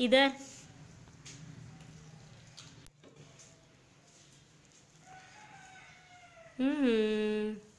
इधर। हम्म।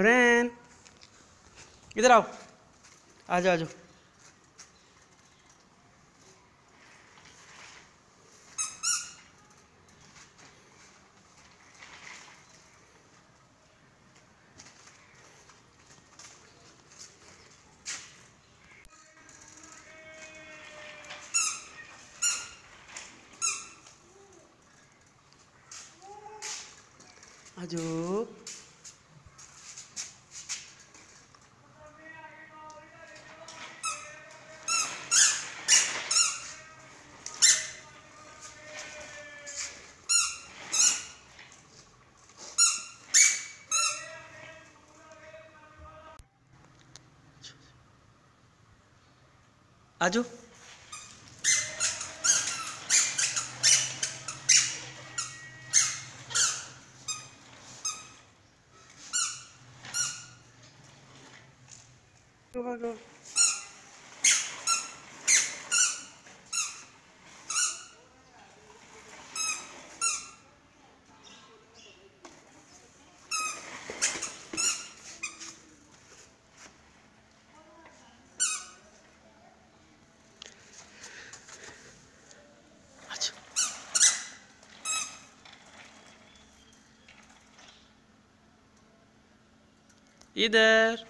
रेन। इधर आओ। आ जाओ आ जाओ। आ जाओ। आजो। आजो इधर